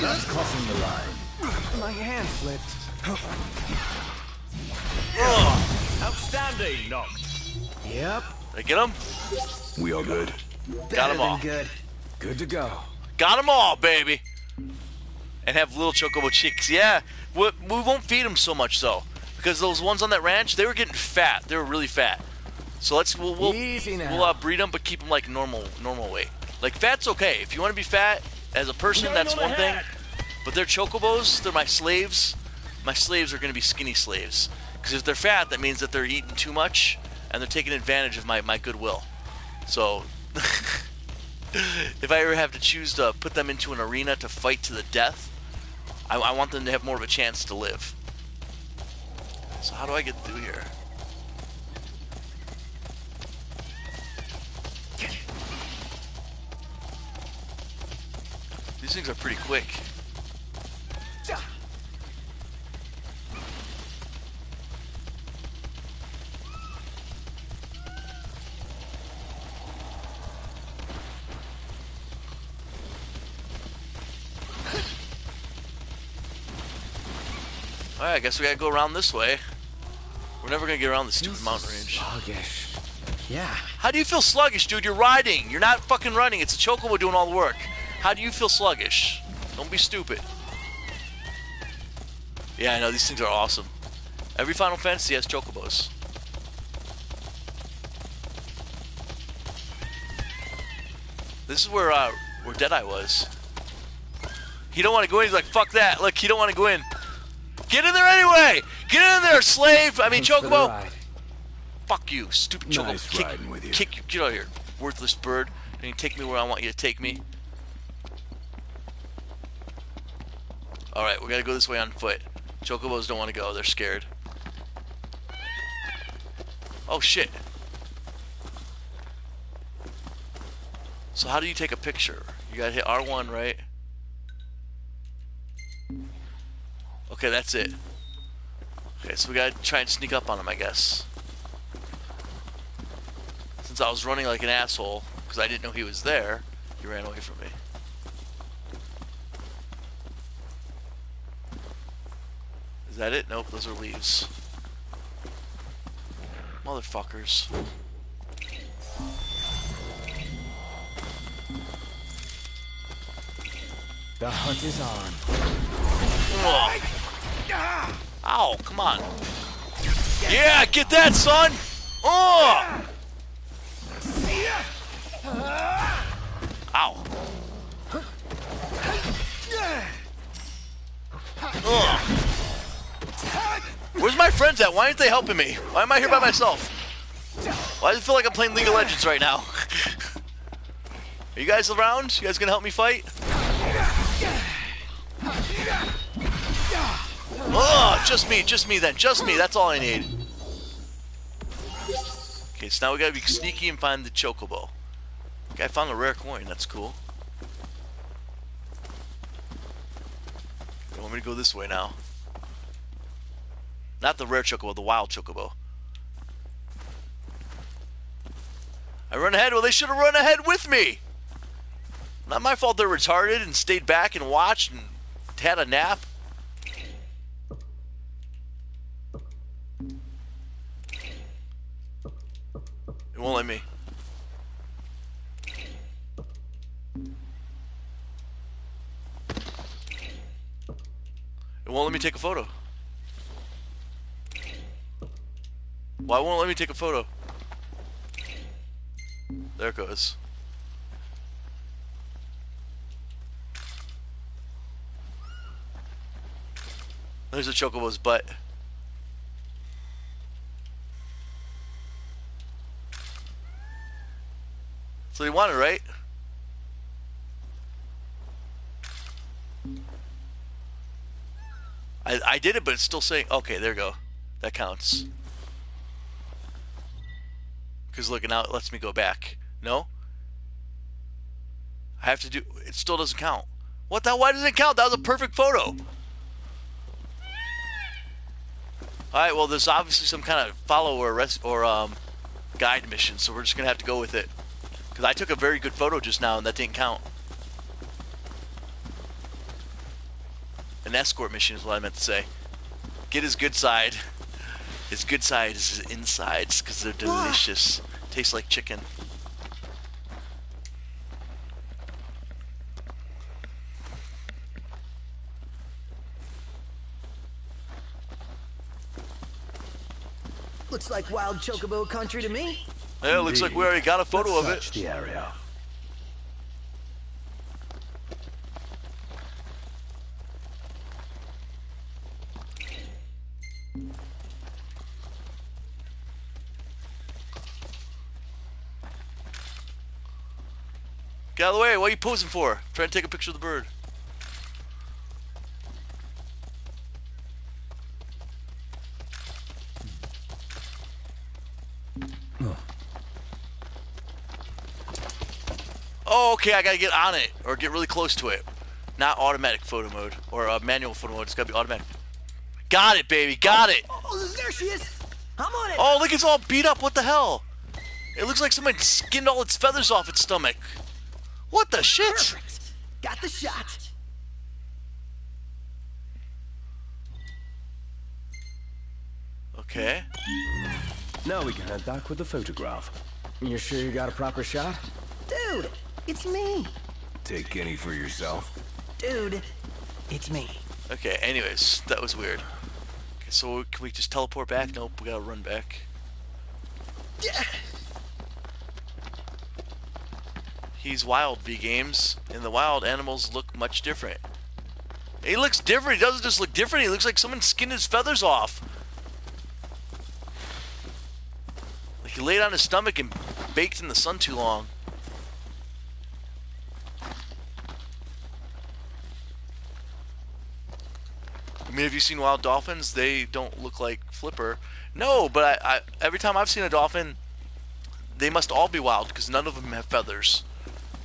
That's crossing the line. My hand slipped. Oh, outstanding, Noct. Yep. Did I get him? We all good? Got 'em Better than all. Good. Good to go. Got them all, baby. And have little chocobo chicks. Yeah, we, we won't feed them so much though, because those ones on that ranch, they were getting fat. They were really fat. So let's we'll we'll, Easy now. we'll uh, breed them, but keep them like normal normal weight. Like fat's okay. If you want to be fat as a person, that's one thing. But they're chocobos. They're my slaves. My slaves are going to be skinny slaves. Because if they're fat, that means that they're eating too much and they're taking advantage of my, my goodwill. So, if I ever have to choose to put them into an arena to fight to the death, I, I want them to have more of a chance to live. So how do I get through here? These things are pretty quick. Alright, I guess we gotta go around this way. We're never gonna get around this stupid mountain range. Sluggish. Yeah. How do you feel sluggish, dude? You're riding. You're not fucking running. It's a chocobo doing all the work. How do you feel sluggish? Don't be stupid. Yeah, I know these things are awesome. Every Final Fantasy has chocobos. This is where uh, where Deadeye was. He don't want to go in. He's like, fuck that. Look, he don't want to go in. Get in there anyway. Get in there, slave. I mean, Thanks chocobo. Fuck you, stupid chocobo. Nice kick, with you. kick you. Get out of here, worthless bird. And you take me where I want you to take me. Alright, we gotta go this way on foot. Chocobos don't want to go, they're scared. Oh shit. So how do you take a picture? You gotta hit R1, right? Okay, that's it. Okay, so we gotta try and sneak up on him, I guess. Since I was running like an asshole, because I didn't know he was there, he ran away from me. Is that it? Nope, those are leaves. Motherfuckers. The hunt is on. Ugh. Ow, come on. Yeah, get that, son! Oh! Ow. Ugh. Where's my friends at? Why aren't they helping me? Why am I here by myself? Why does it feel like I'm playing League of Legends right now? Are you guys around? You guys gonna help me fight? Oh, just me, just me then, just me. That's all I need. Okay, so now we gotta be sneaky and find the chocobo. Okay, I found a rare coin. That's cool. You want me to go this way now? Not the rare chocobo, the wild chocobo. I run ahead. Well, they should have run ahead with me. Not my fault they're retarded and stayed back and watched and had a nap. It won't let me. It won't let me take a photo. Why won't let me take a photo? There it goes. There's a chocobo's butt. So you want it, right? I, I did it, but it's still saying, okay, there you go. That counts. Because look, now it lets me go back. No? I have to do, it still doesn't count. What the, why doesn't it count? That was a perfect photo. Alright, well, there's obviously some kind of follow or, res- or um, guide mission, so we're just going to have to go with it. Because I took a very good photo just now, and that didn't count. An escort mission is what I meant to say. Get his good side. His good side is his insides because they're ah. delicious. Tastes like chicken. Looks like wild chocobo country to me. Yeah, it looks like we already got a photo of it. the area. Get out of the way. What are you posing for? Trying to take a picture of the bird. Oh, okay. I gotta get on it or get really close to it. Not automatic photo mode or uh, manual photo mode. It's gotta be automatic. Got it, baby. Got it. Oh, there she is. I'm on it. Oh, look, it's all beat up. What the hell? It looks like someone skinned all its feathers off its stomach. What the shit? Perfect. Got the shot. Okay. Now we can head back with the photograph. You sure you got a proper shot? Dude, it's me. Take any for yourself. Dude, it's me. Okay, anyways, that was weird. Okay, so can we just teleport back? Nope, we gotta run back. Yeah. He's wild, V Games. In the wild, animals look much different. He looks different. He doesn't just look different. He looks like someone skinned his feathers off. Like he laid on his stomach and baked in the sun too long. I mean, have you seen wild dolphins? They don't look like Flipper. No, but I, I every time I've seen a dolphin, they must all be wild because none of them have feathers.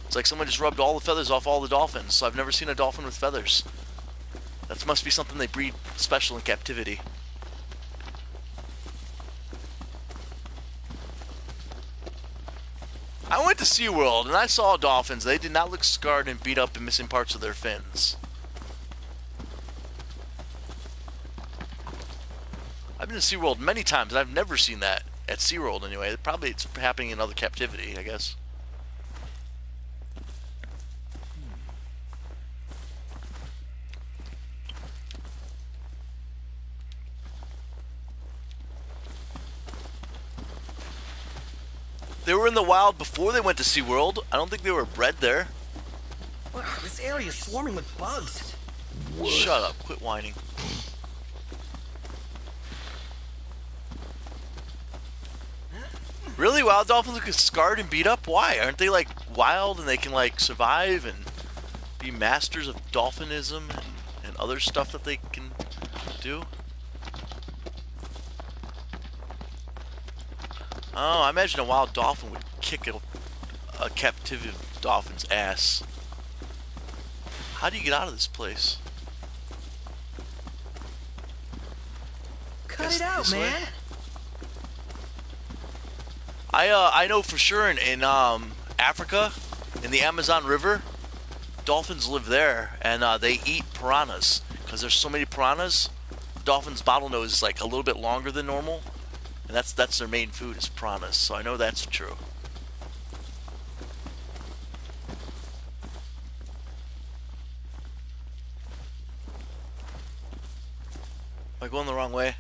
It's like someone just rubbed all the feathers off all the dolphins. So I've never seen a dolphin with feathers. That must be something they breed special in captivity. I went to SeaWorld and I saw dolphins. They did not look scarred and beat up and missing parts of their fins. I've been to SeaWorld many times and I've never seen that at SeaWorld anyway. Probably it's happening in other captivity, I guess. In the wild before they went to SeaWorld. I don't think they were bred there. This area is swarming with bugs. Shut up. Quit whining. Really? Wild dolphins look scarred and beat up? Why? Aren't they like wild and they can like survive and be masters of dolphinism and, and other stuff that they can do? Oh, I imagine a wild dolphin would kick a, a captive dolphin's ass. How do you get out of this place? Cut Guess it out, this way? man. I uh, I know for sure in, in um, Africa, in the Amazon River, dolphins live there, and uh, they eat piranhas because there's so many piranhas. Dolphins' bottlenose is like a little bit longer than normal, and that's that's their main food is piranhas. So I know that's true. Am I going the wrong way?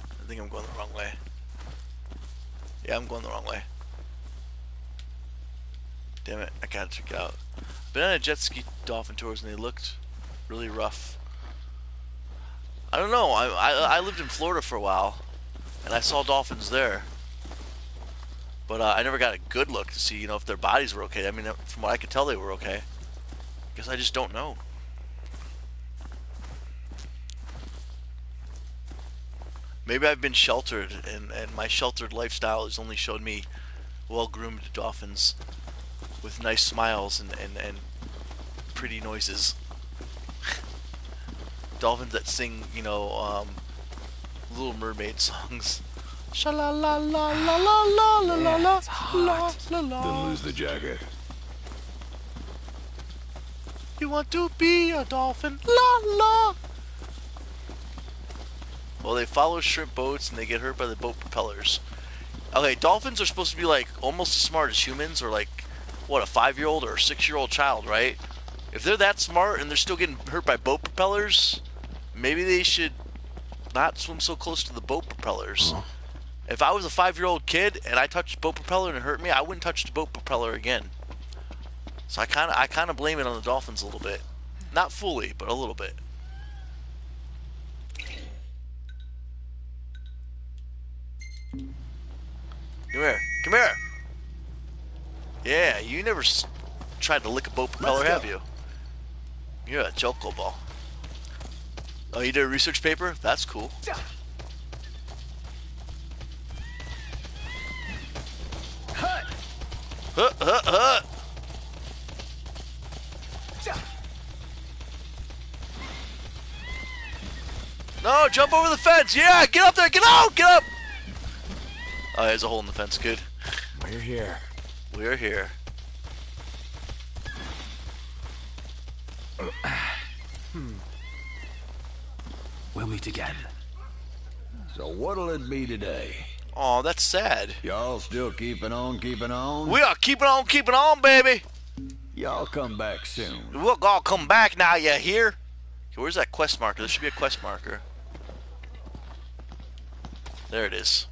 I think I'm going the wrong way. Yeah, I'm going the wrong way. Damn it, I gotta check out. Been on a jet ski dolphin tours and they looked really rough. I don't know. I, I, I lived in Florida for a while, and I saw dolphins there. But uh, I never got a good look to see, you know, if their bodies were okay. I mean, from what I could tell, they were okay. Guess I just don't know. Maybe I've been sheltered, and, and my sheltered lifestyle has only showed me well-groomed dolphins with nice smiles and, and, and pretty noises. dolphins that sing, you know, um, Little Mermaid songs. Sha la la la la la la la la la la la la. Then lose the jacket. You want to be a dolphin? La la. Well, they follow shrimp boats and they get hurt by the boat propellers. Okay, dolphins are supposed to be like almost as smart as humans, or like what a five-year-old or a six-year-old child, right? If they're that smart and they're still getting hurt by boat propellers, maybe they should not swim so close to the boat propellers. Uh-huh. If I was a five-year-old kid and I touched boat propeller and it hurt me, I wouldn't touch the boat propeller again. So I kind of I kind of blame it on the dolphins a little bit, not fully, but a little bit. Come here, come here. Yeah, you never s- tried to lick a boat propeller, have you? You're a chocobo. Oh, you did a research paper? That's cool. Huh, huh, huh. No, jump over the fence. Yeah, get up there. Get out. Get up. Oh, there's a hole in the fence. Good. We're here. We're here. Hmm. We'll meet again. So what'll it be today? Oh, that's sad. Y'all still keeping on, keeping on? We are keeping on, keeping on, baby. Y'all come back soon. We'll all come back now. You hear? Where's that quest marker? There should be a quest marker. There it is.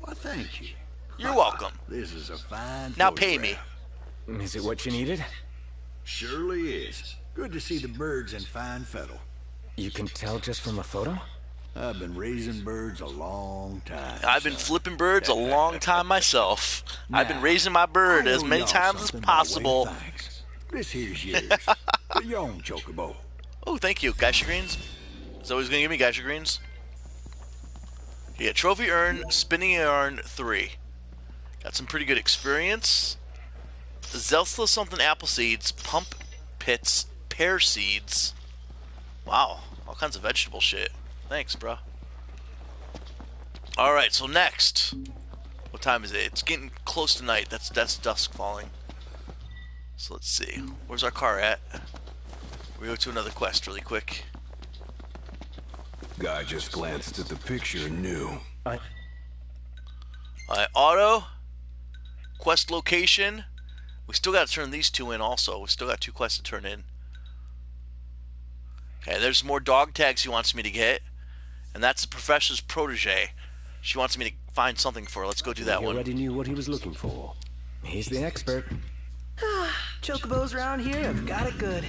Well, thank you. You're welcome. This is a fine Now pay me. Is it what you needed? Surely is. Good to see the birds in fine fettle. You can tell just from a photo? I've been raising birds a long time. I've been flipping birds a long time myself. I've been raising my bird as many times as something by way of possible. This here's yours. For your own chocobo. Oh, thank you. Gysahl greens? Is always going to give me, Gysahl greens? Yeah, trophy urn, spinning yarn, three. Got some pretty good experience. Zeltha something apple seeds, pump pits, pear seeds. Wow, all kinds of vegetable shit. Thanks, bro. All right, so next, what time is it? It's getting close to night. That's that's dusk falling. So let's see. Where's our car at? We go to another quest really quick. Guy just glanced at the picture and knew. I, Alright, auto, quest location. We still got to turn these two in also. We still got two quests to turn in. Okay, there's more dog tags he wants me to get. And that's the professor's protege. She wants me to find something for her. Let's go do that He one. already knew what he was looking for. he's the expert. Chocobos around here have got it good.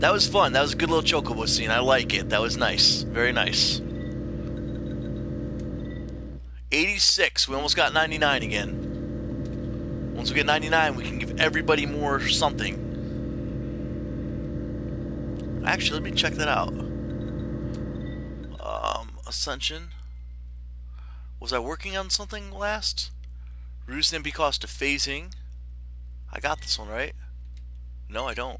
That was fun. That was a good little chocobo scene. I like it. That was nice. Very nice. 86. We almost got 99 again. Once we get 99, we can give everybody more something. Actually, let me check that out. Um, Ascension. Was I working on something last? Reduce MP cost of phasing. I got this one, right? No, I don't.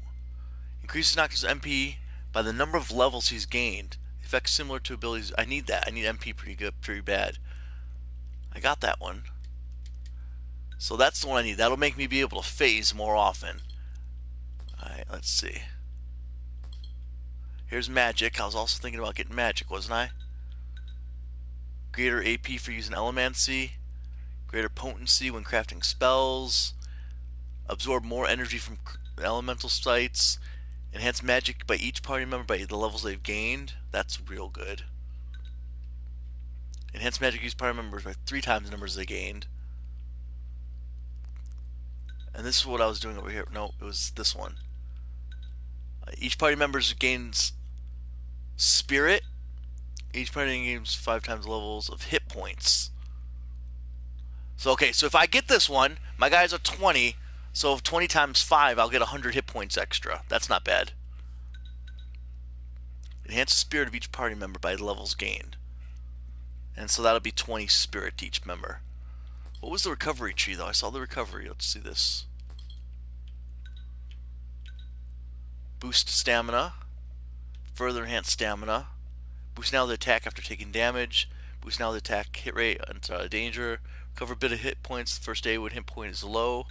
Increases Noctis MP by the number of levels he's gained. Effects similar to abilities. I need that. I need MP pretty good, pretty bad. I got that one. So that's the one I need. That'll make me be able to phase more often. Alright, let's see. Here's magic. I was also thinking about getting magic, wasn't I? Greater AP for using elemancy. Greater potency when crafting spells. Absorb more energy from elemental sites. Enhance magic by each party member by the levels they've gained. That's real good. Enhance magic use party members by three times the numbers they gained. And this is what I was doing over here. No, it was this one. Uh, each party member gains spirit. Each party gains five times levels of hit points. So okay, so if I get this one, my guys are 20. So if 20 times 5, I'll get 100 hit points extra. That's not bad. Enhance the spirit of each party member by levels gained. And so that'll be 20 spirit to each member. What was the recovery tree though? I saw the recovery. Let's see this. Boost stamina. Further enhance stamina. Boost now the attack after taking damage. Boost now the attack hit rate and of danger. Recover a bit of hit points. The first day when hit point is low.